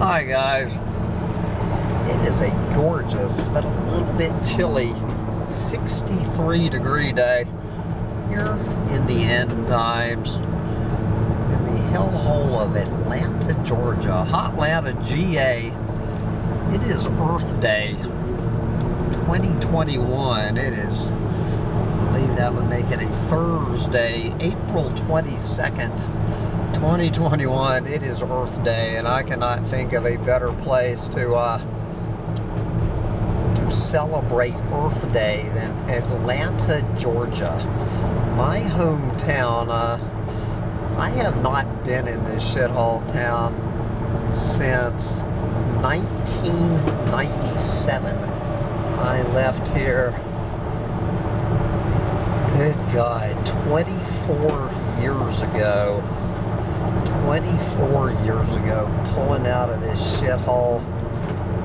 Hi guys. It is a gorgeous but a little bit chilly 63 degree day here in the end times in the hellhole of Atlanta, Georgia. Hotlanta, GA. It is Earth Day 2021. It is, I believe that would make it a Thursday, April 22nd. 2021, it is Earth Day, and I cannot think of a better place to uh, to celebrate Earth Day than Atlanta, Georgia, my hometown. Uh, I have not been in this shithole town since 1997. I left here. Good God, 24 years ago. 24 years ago, pulling out of this shithole,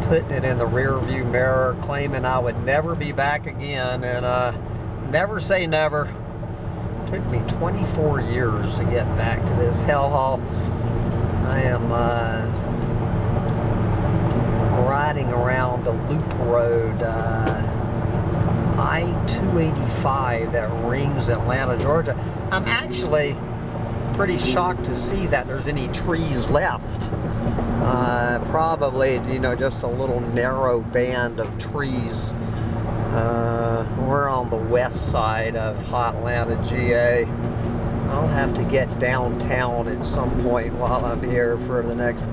putting it in the rear view mirror, claiming I would never be back again, and uh, never say never. Took me 24 years to get back to this hellhole. I am uh, riding around the loop road, uh, I-285 that rings Atlanta, Georgia. I'm actually pretty shocked to see that there's any trees left. Uh, probably, you know, just a little narrow band of trees. Uh, we're on the west side of Hotlanta, GA. I'll have to get downtown at some point while I'm here for the next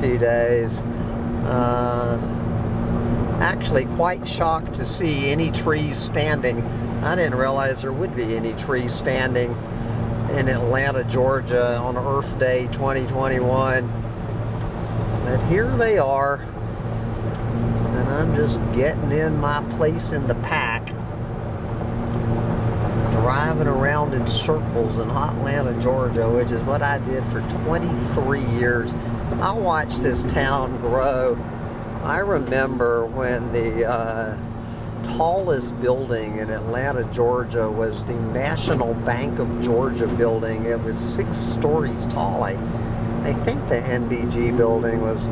few days. Uh, actually, quite shocked to see any trees standing. I didn't realize there would be any trees standing in Atlanta, Georgia on Earth Day 2021. But here they are. And I'm just getting in my place in the pack. Driving around in circles in Atlanta, Georgia, which is what I did for 23 years. I watched this town grow. I remember when the uh, tallest building in Atlanta, Georgia was the National Bank of Georgia building. It was six stories tall. I, I think the NBG building was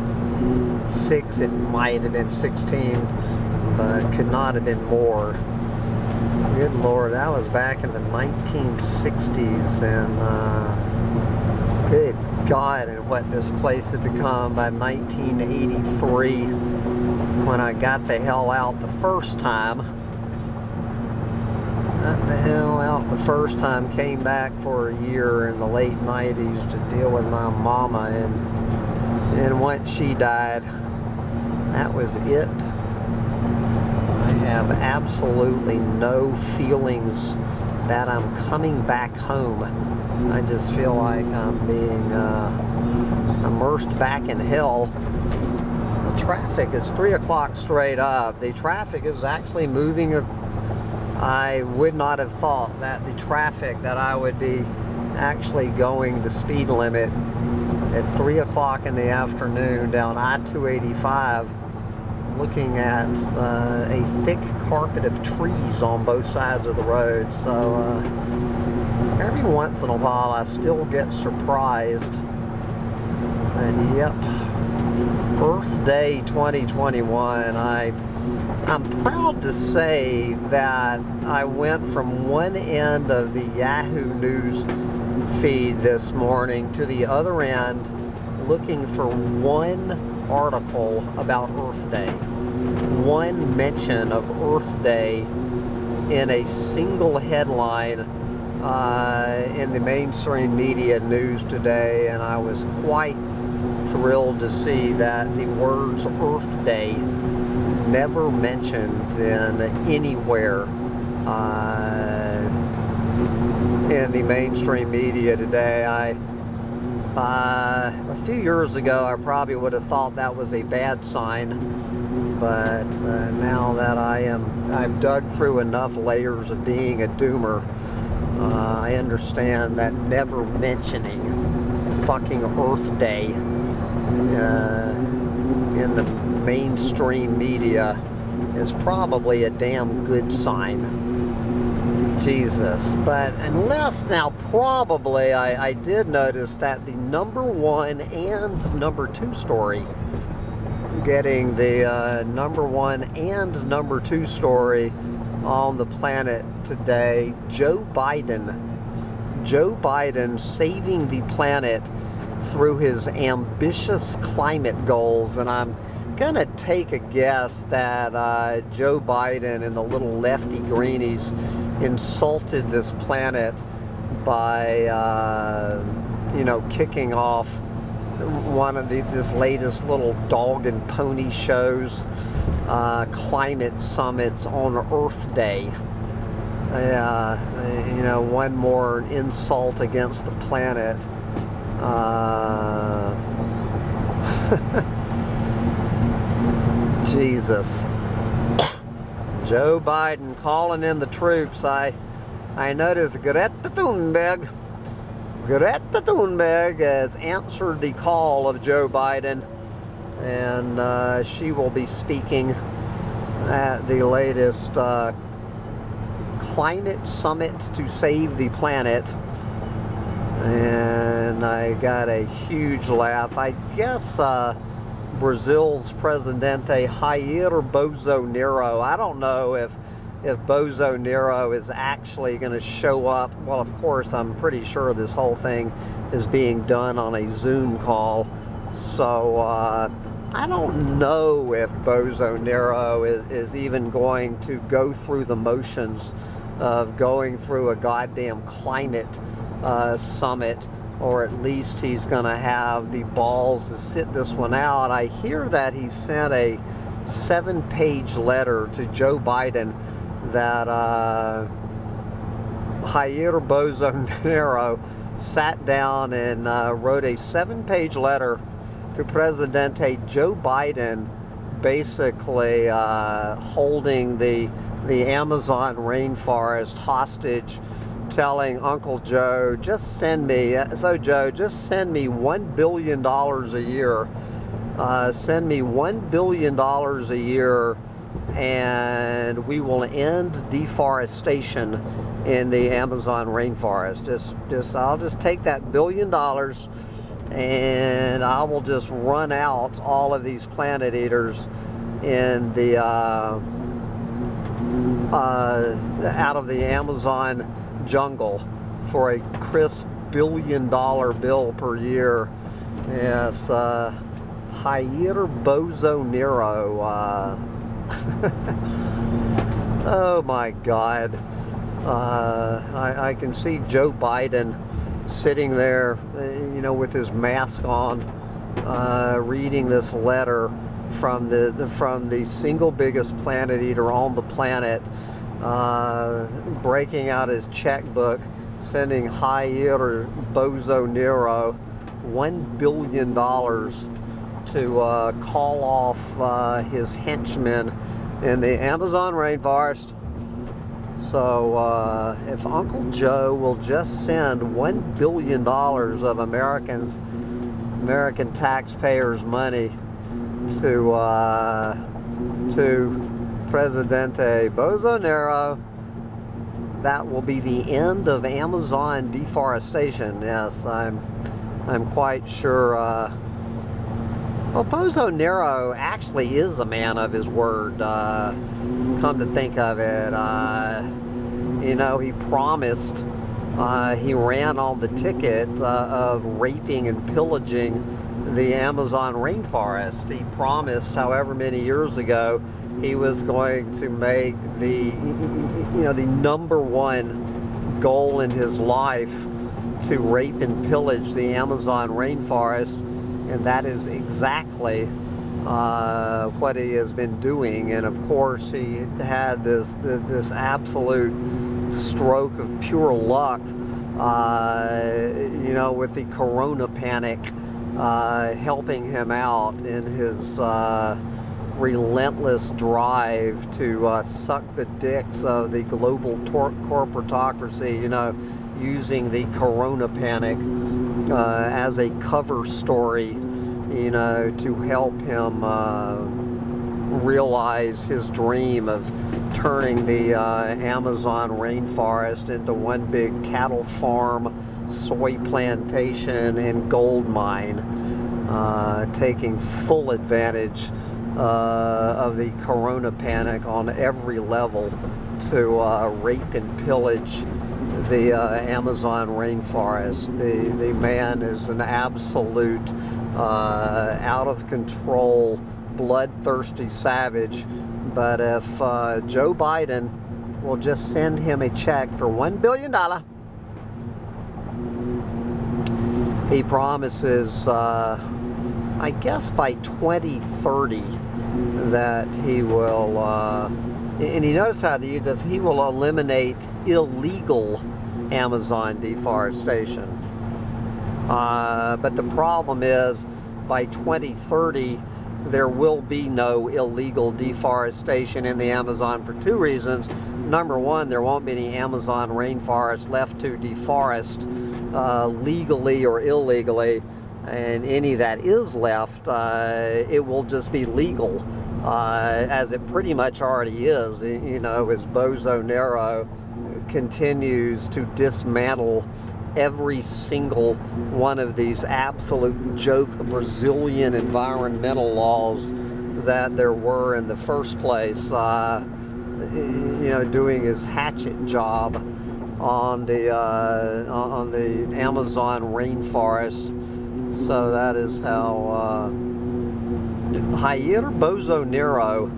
six. It might have been 16, but could not have been more. Good Lord, that was back in the 1960s, and uh, good God, and what this place had become by 1983 when I got the hell out the first time. Got the hell out the first time, came back for a year in the late 90s to deal with my mama, and, and once she died, that was it. I have absolutely no feelings that I'm coming back home. I just feel like I'm being uh, immersed back in hell traffic. It's 3 o'clock straight up. The traffic is actually moving. I would not have thought that the traffic that I would be actually going the speed limit at 3 o'clock in the afternoon down I-285 looking at uh, a thick carpet of trees on both sides of the road. So uh, every once in a while I still get surprised. And yep, Earth Day 2021, I, I'm proud to say that I went from one end of the Yahoo News feed this morning to the other end looking for one article about Earth Day. One mention of Earth Day in a single headline uh, in the mainstream media news today, and I was quite thrilled to see that the words Earth Day never mentioned in anywhere uh, in the mainstream media today. I uh, a few years ago, I probably would have thought that was a bad sign, but uh, now that I am, I've dug through enough layers of being a doomer, uh, I understand that never mentioning fucking Earth Day uh, in the mainstream media is probably a damn good sign. Jesus. But unless now, probably I, I did notice that the number one and number two story, getting the uh, number one and number two story on the planet today, Joe Biden. Joe Biden saving the planet through his ambitious climate goals. And I'm going to take a guess that uh, Joe Biden and the little lefty greenies insulted this planet by, uh, you know, kicking off one of the, this latest little dog and pony shows, uh, climate summits on Earth Day. You know, one more insult against the planet. Uh, Jesus. Joe Biden calling in the troops. I I noticed Greta Thunberg. Greta Thunberg has answered the call of Joe Biden, and uh, she will be speaking at the latest uh, climate summit to save the planet. And I got a huge laugh. I guess. Uh, Brazil's Presidente Jair Bolsonaro. I don't know if if Bolsonaro is actually going to show up. Well, of course, I'm pretty sure this whole thing is being done on a Zoom call. So uh, I don't know if Bolsonaro is, is even going to go through the motions of going through a goddamn climate uh, summit or at least he's going to have the balls to sit this one out. I hear that he sent a seven page letter to Joe Biden that uh, Jair Bolsonaro sat down and uh, wrote a seven page letter to Presidente Joe Biden basically uh, holding the the Amazon rainforest hostage telling Uncle Joe, just send me, so Joe, just send me $1 billion a year. Uh, send me $1 billion a year and we will end deforestation in the Amazon rainforest. Just, just, I'll just take that billion dollars and I will just run out all of these planet eaters in the, uh, uh, out of the Amazon jungle for a crisp billion dollar bill per year. Yes, uh, Jair Bolsonaro. Uh, oh my God. Uh, I, I, can see Joe Biden sitting there, uh, you know, with his mask on, uh, reading this letter from the, from the single biggest planet eater on the planet uh, breaking out his checkbook, sending Jair Bolsonaro $1 billion to uh, call off uh, his henchmen in the Amazon rainforest. So uh, if Uncle Joe will just send $1 billion of Americans, American taxpayers' money to, uh, to Presidente Bolsonaro. That will be the end of Amazon deforestation. Yes, I'm, I'm quite sure. Uh, well, Bolsonaro actually is a man of his word. Uh, come to think of it, uh, you know, he promised. Uh, he ran on the ticket uh, of raping and pillaging the Amazon rainforest. He promised, however many years ago, he was going to make the you know the number one goal in his life to rape and pillage the Amazon rainforest and that is exactly uh, what he has been doing and of course he had this this absolute stroke of pure luck uh, you know with the corona panic uh, helping him out in his uh, relentless drive to uh, suck the dicks of the global corporatocracy, you know, using the corona panic uh, as a cover story, you know, to help him uh, realize his dream of turning the uh, Amazon rainforest into one big cattle farm, soy plantation, and gold mine, uh, taking full advantage uh, of the corona panic on every level to uh, rape and pillage the uh, Amazon rainforest. The, the man is an absolute uh, out of control, bloodthirsty savage. But if uh, Joe Biden will just send him a check for $1 billion, he promises, uh, I guess by 2030, that he will, uh, and you notice how they use this, he will eliminate illegal Amazon deforestation. Uh, but the problem is by 2030, there will be no illegal deforestation in the Amazon for two reasons. Number one, there won't be any Amazon rainforest left to deforest uh, legally or illegally. And any that is left, uh, it will just be legal, uh, as it pretty much already is. You know, as Bozo Nero continues to dismantle every single one of these absolute joke Brazilian environmental laws that there were in the first place. Uh, you know, doing his hatchet job on the uh, on the Amazon rainforest. So that is how uh, Jair Bolsonaro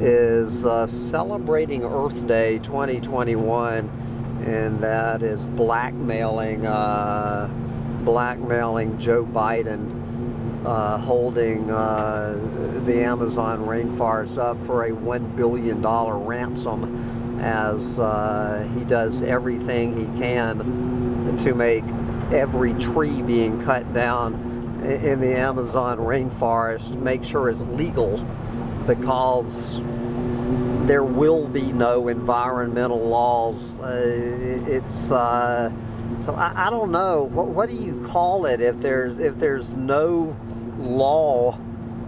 is uh, celebrating Earth Day 2021 and that is blackmailing uh, blackmailing Joe Biden uh, holding uh, the Amazon rainforest up for a one billion dollar ransom as uh, he does everything he can to make every tree being cut down in the Amazon rainforest make sure it's legal because there will be no environmental laws. Uh, it's uh, so I, I, don't know what what do you call it if there's if there's no law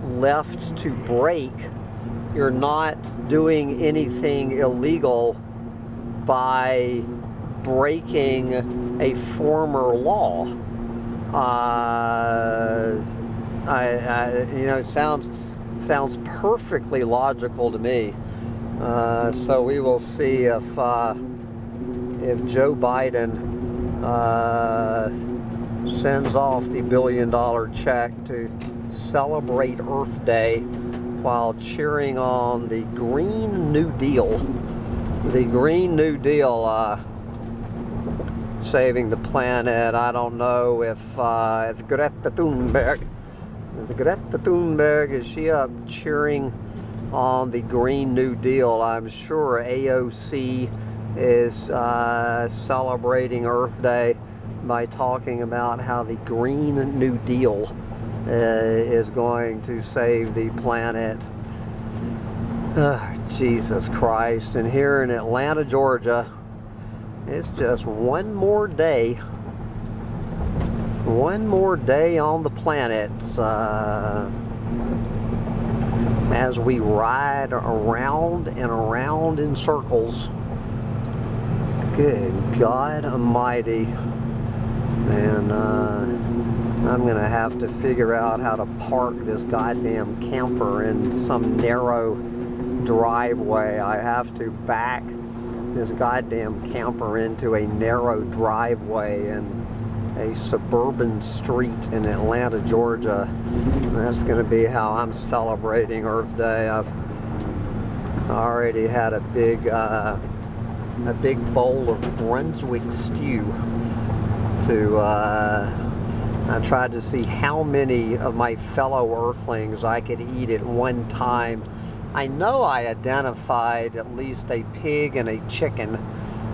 left to break. You're not doing anything illegal by breaking a former law. Uh, I, I, you know, it sounds sounds perfectly logical to me. Uh, so we will see if uh, if Joe Biden uh, sends off the billion dollar check to celebrate Earth Day while cheering on the Green New Deal. The Green New Deal uh, saving the planet. I don't know if, uh, if Greta Thunberg is Greta Thunberg is she up cheering on the Green New Deal. I'm sure AOC is uh, celebrating Earth Day by talking about how the Green New Deal uh, is going to save the planet. Uh, Jesus Christ. And here in Atlanta, Georgia, it's just one more day. One more day on the planet. Uh, as we ride around and around in circles. Good God Almighty. And uh, I'm going to have to figure out how to park this goddamn camper in some narrow driveway. I have to back this goddamn camper into a narrow driveway and a suburban street in Atlanta, Georgia. that's going to be how I'm celebrating Earth Day. I've already had a big, uh, a big bowl of Brunswick stew to, uh, I tried to see how many of my fellow Earthlings I could eat at one time. I know I identified at least a pig and a chicken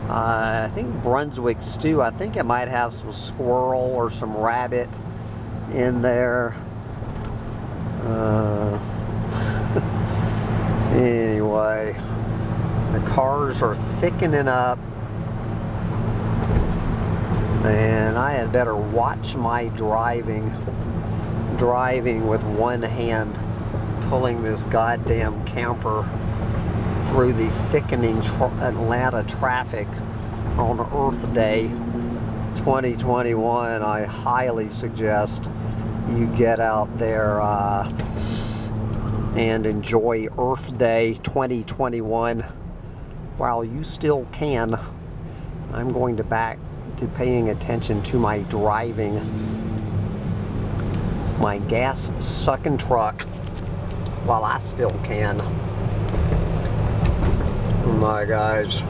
uh, I think Brunswick stew. I think it might have some squirrel or some rabbit in there. Uh, anyway, the cars are thickening up. And I had better watch my driving. Driving with one hand pulling this goddamn camper through the thickening tra Atlanta traffic on Earth Day 2021. I highly suggest you get out there uh, and enjoy Earth Day 2021 while you still can. I'm going to back to paying attention to my driving my gas sucking truck while I still can. My guys,